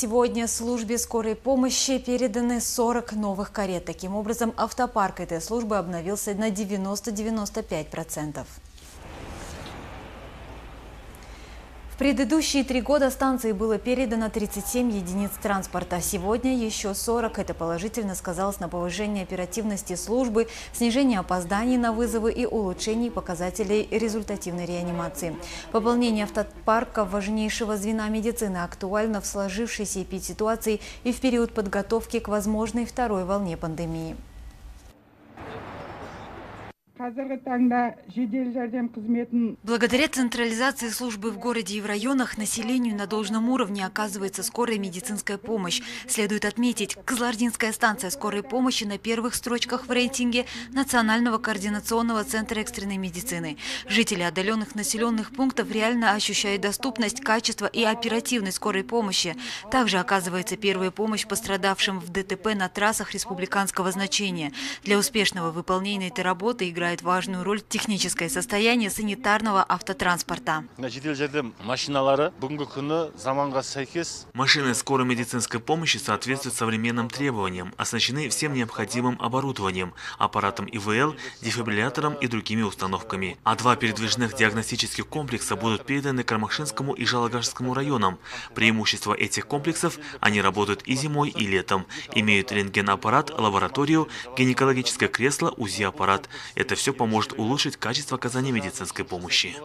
Сегодня службе скорой помощи переданы 40 новых карет. Таким образом, автопарк этой службы обновился на 90-95%. В предыдущие три года станции было передано 37 единиц транспорта. Сегодня еще 40. Это положительно сказалось на повышении оперативности службы, снижении опозданий на вызовы и улучшении показателей результативной реанимации. Пополнение автопарка важнейшего звена медицины актуально в сложившейся эпидситуации и в период подготовки к возможной второй волне пандемии. Благодаря централизации службы в городе и в районах населению на должном уровне оказывается скорая медицинская помощь. Следует отметить, Кызлардинская станция скорой помощи на первых строчках в рейтинге Национального координационного центра экстренной медицины. Жители отдаленных населенных пунктов реально ощущают доступность, качество и оперативность скорой помощи. Также оказывается первая помощь пострадавшим в ДТП на трассах республиканского значения. Для успешного выполнения этой работы играет важную роль техническое состояние санитарного автотранспорта. мына жедел жәрдем машиналары бүгінгі күні заманға сәйкес Машины скорой медицинской помощи соответствуют современным требованиям, оснащены всем необходимым оборудованием, аппаратом ИВЛ, дефибриллятором и другими установками. А два передвижных диагностических комплекса будут переданы Кармашинскому и Жалагашскому районам. Преимущество этих комплексов – они работают и зимой, и летом. Имеют рентгенаппарат, лабораторию, гинекологическое кресло, УЗИ-аппарат. Это все поможет улучшить качество оказания медицинской помощи.